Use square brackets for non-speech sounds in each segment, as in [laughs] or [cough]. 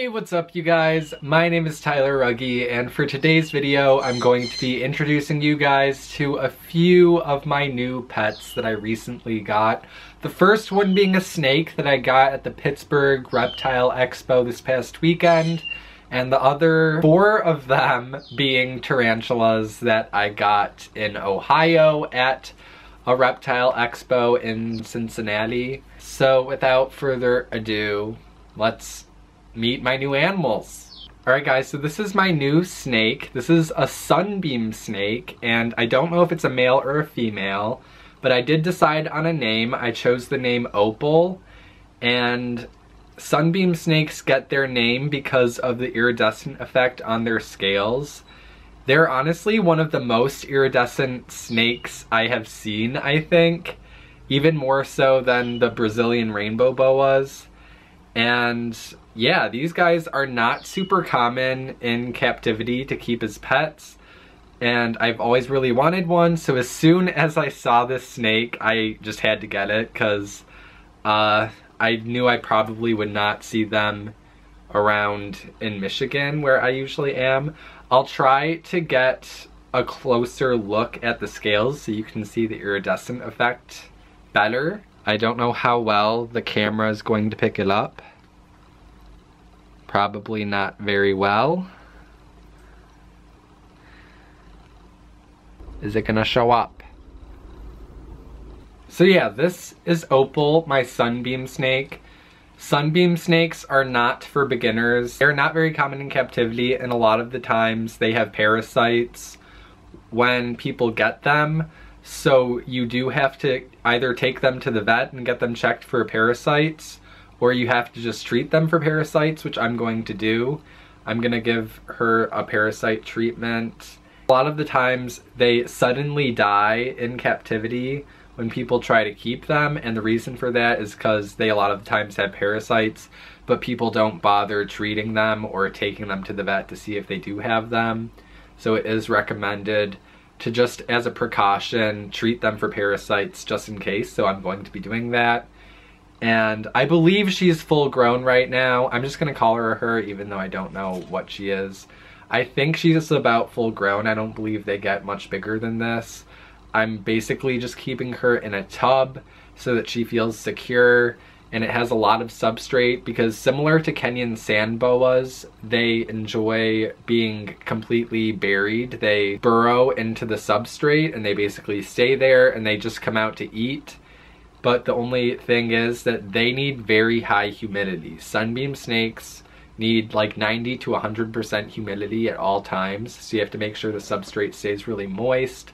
Hey, what's up you guys? My name is Tyler Rugge and for today's video I'm going to be introducing you guys to a few of my new pets that I recently got. The first one being a snake that I got at the Pittsburgh Reptile Expo this past weekend and the other four of them being tarantulas that I got in Ohio at a reptile expo in Cincinnati. So without further ado, let's meet my new animals. Alright guys, so this is my new snake. This is a sunbeam snake, and I don't know if it's a male or a female, but I did decide on a name. I chose the name Opal, and sunbeam snakes get their name because of the iridescent effect on their scales. They're honestly one of the most iridescent snakes I have seen, I think. Even more so than the Brazilian rainbow boas. And yeah, these guys are not super common in captivity to keep as pets. And I've always really wanted one, so as soon [laughs] as I saw this snake, I just had to get it because uh, I knew I probably would not see them around in Michigan where I usually am. I'll try to get a closer look at the scales so you can see the iridescent effect better. I don't know how well the camera is going to pick it up. Probably not very well. Is it gonna show up? So yeah, this is Opal, my sunbeam snake. Sunbeam snakes are not for beginners. They're not very common in captivity and a lot of the times they have parasites when people get them. So you do have to either take them to the vet and get them checked for parasites or you have to just treat them for parasites, which I'm going to do. I'm gonna give her a parasite treatment. A lot of the times they suddenly die in captivity when people try to keep them and the reason for that is because they a lot of times have parasites but people don't bother treating them or taking them to the vet to see if they do have them. So it is recommended to just as a precaution treat them for parasites just in case so I'm going to be doing that and I believe she's full grown right now. I'm just gonna call her her even though I don't know what she is. I think she's about full grown. I don't believe they get much bigger than this. I'm basically just keeping her in a tub so that she feels secure and it has a lot of substrate because similar to Kenyan sand boas, they enjoy being completely buried. They burrow into the substrate and they basically stay there and they just come out to eat but the only thing is that they need very high humidity. Sunbeam snakes need like 90 to 100% humidity at all times, so you have to make sure the substrate stays really moist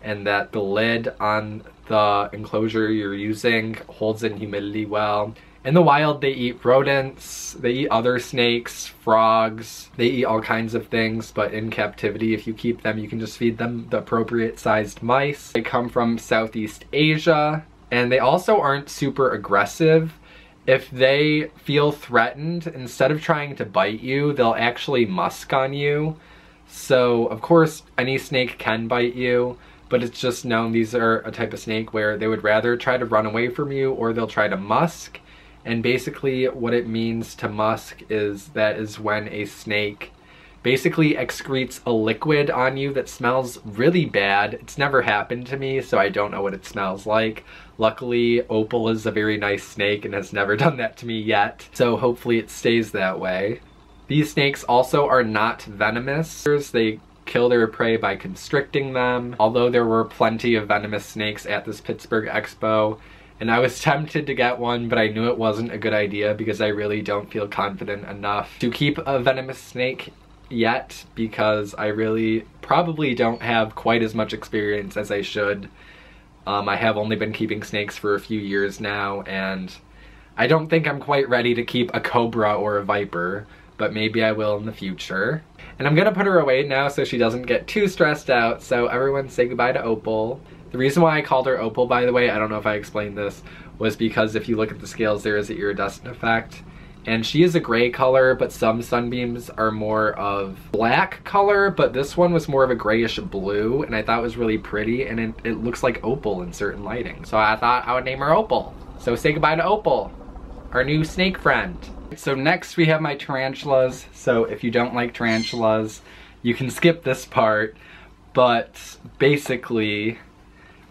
and that the lid on the enclosure you're using holds in humidity well. In the wild, they eat rodents, they eat other snakes, frogs, they eat all kinds of things, but in captivity, if you keep them, you can just feed them the appropriate sized mice. They come from Southeast Asia, and they also aren't super aggressive. If they feel threatened, instead of trying to bite you, they'll actually musk on you. So, of course, any snake can bite you, but it's just known these are a type of snake where they would rather try to run away from you or they'll try to musk. And basically what it means to musk is that is when a snake basically excretes a liquid on you that smells really bad. It's never happened to me, so I don't know what it smells like. Luckily, Opal is a very nice snake and has never [laughs] done that to me yet, so hopefully it stays that way. These snakes also are not venomous. They kill their prey by constricting them. Although there were plenty of venomous snakes at this Pittsburgh Expo, and I was [laughs] tempted to get one, but I knew it wasn't a good idea because I really don't feel confident enough to keep a venomous snake yet because I really probably don't have quite as much experience as I should. Um, I have only been keeping snakes for a few years now and I don't think I'm quite ready to keep a cobra or a viper, but maybe I will in the future. And I'm gonna put her away now so she doesn't get too stressed out, so everyone say goodbye to Opal. The reason why I called her Opal, by the way, I don't know if I explained this, was because if you look at the scales, there is an iridescent effect and she is a gray color but some sunbeams are more of black color but this one was more of a grayish blue and I thought it was really pretty and it, it looks like opal in certain lighting so I thought I would name her Opal so say goodbye to Opal our new snake friend So next we have my tarantulas. So if you don't like tarantulas, you can skip this part. But basically,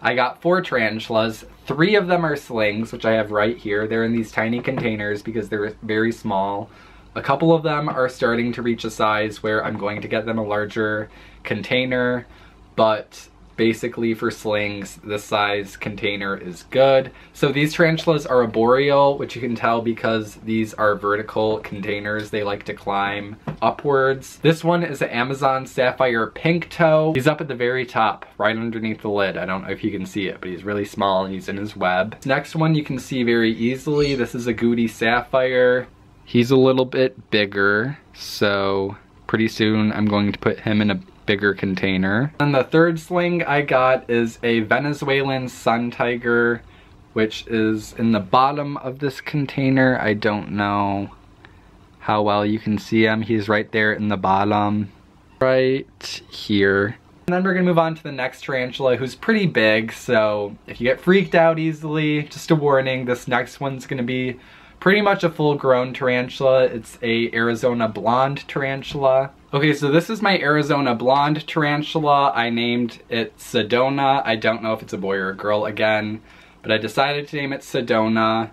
I got four tarantulas. Three of them are slings, which I have right here. They're in these tiny containers because they're very small. A couple of them are starting to reach a size where I'm going to get them a larger container, but basically for slings, this size container is good. So these tarantulas are arboreal, which you can tell because these are vertical containers. They like to climb upwards. This one is an Amazon Sapphire Pink Toe. He's up at the very top, right underneath the lid. I don't know if you can see it, but he's really small and he's in his web. Next one you can see very easily. This is a Gooty Sapphire. He's a little bit bigger, so pretty soon I'm going to put him in a bigger container. And the third sling I got is a Venezuelan sun tiger, which is in the bottom of this container. I don't know how well you can see him. He's right there in the bottom, right here. And then we're gonna move on to the next tarantula who's pretty big, so if you get freaked out easily, just a warning, this next one's gonna be pretty much a full grown tarantula. It's a Arizona blonde tarantula. Okay, so this is my Arizona blonde tarantula. I named it Sedona. I don't know if it's a boy or a girl again, but I decided to name it Sedona.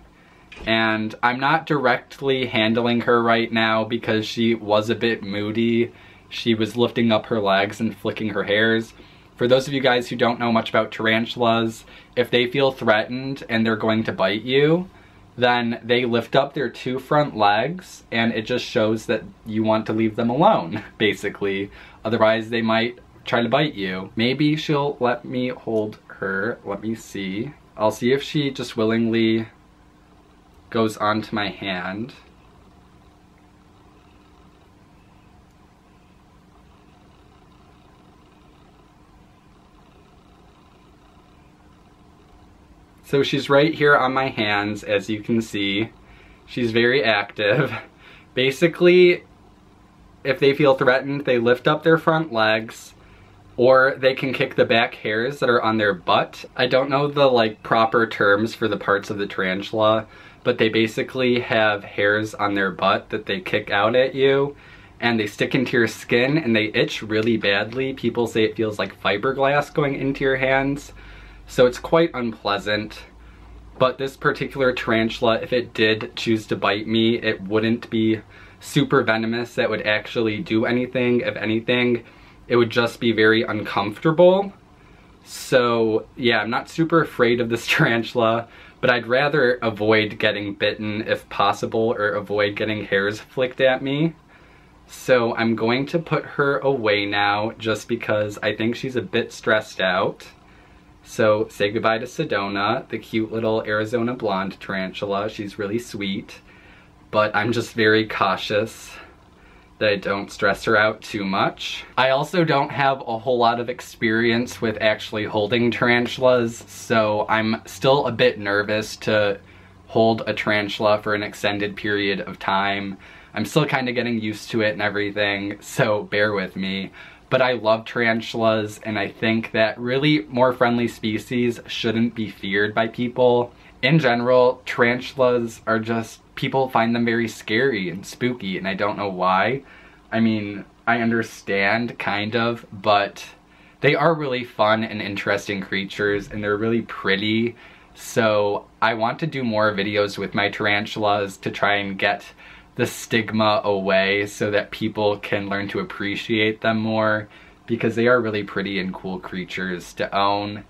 And I'm not directly handling her right now because she was a bit moody. She was lifting up her legs and flicking her hairs. For those of you guys who don't know much about tarantulas, if they feel threatened and they're going to bite you, then they lift up their two front legs and it just shows that you want to leave them alone, [laughs] basically. Otherwise they might try to bite you. Maybe she'll let me hold her. Let me see. I'll see if she just willingly goes onto my hand. So she's right here on my hands, as you can see. She's very active. Basically, if they feel threatened, they lift up their front legs, or they can kick the back hairs that are on their butt. I don't know the like proper terms for the parts of the tarantula, but they basically have hairs on their butt that they kick out at you and they stick into your skin and they itch really badly. People say it feels like fiberglass going into your hands. So it's quite unpleasant. But this particular tarantula, if it did choose to bite me, it wouldn't be super venomous that would actually do anything. If anything, it would just be very uncomfortable. So yeah, I'm not super afraid of this [laughs] tarantula, but I'd rather avoid getting bitten if possible or avoid getting hairs flicked at me. So I'm going to put her away now just because I think she's a bit stressed out. So say goodbye to Sedona, the cute little Arizona blonde tarantula. She's really sweet, but I'm just very cautious that I don't stress her out too much. I also don't have a whole lot of experience with actually holding tarantulas, so I'm still a bit nervous to hold a tarantula for an extended period of time. I'm still kind of getting used to it and everything, so bear with me but I love tarantulas and I think that really more friendly species shouldn't be feared by people. In general, tarantulas are just, people find them very scary and spooky and I don't know why. I mean, I understand kind of, but they are really fun and interesting creatures and they're really pretty. So I want to do more videos with my tarantulas to try and get the stigma away so that people can learn to appreciate them more because they are really pretty and cool creatures to own.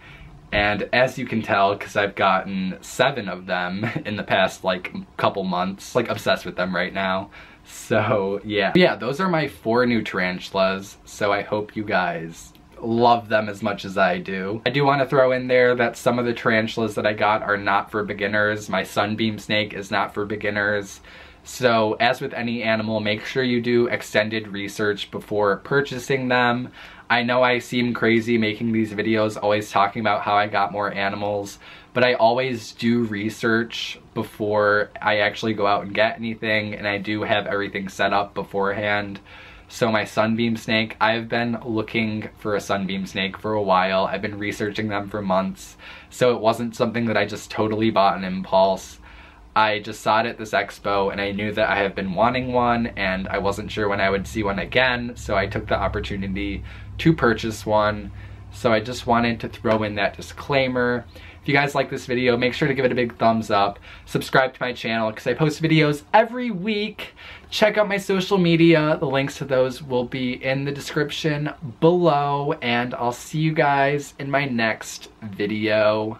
And as you can tell, because I've gotten seven of them [laughs] in the past like couple months, like obsessed with them right now. So yeah. Yeah, those are my four new tarantulas. So I hope you guys love them as much as I do. I do want to throw in there that some of the tarantulas that I got are not for beginners. My sunbeam snake is not for beginners. So as with any animal, make sure you do extended research before purchasing them. I know I seem crazy making these videos, always talking about how I got more animals, but I always do research before I actually go out and get anything, and I do have everything set up beforehand. So my sunbeam snake, I've been looking for a sunbeam snake for a while. I've been researching them for months. So it wasn't something that I just totally bought an impulse. I just saw it at this expo and I knew that I have been wanting one and I wasn't sure when I would see one again, so I took the opportunity to purchase one. So I just wanted to throw in that disclaimer. If you guys like this video, make sure to give it a big thumbs up. Subscribe to my channel because I post videos every week. Check out my social media. The links to those will be in the description below and I'll see you guys in my next video.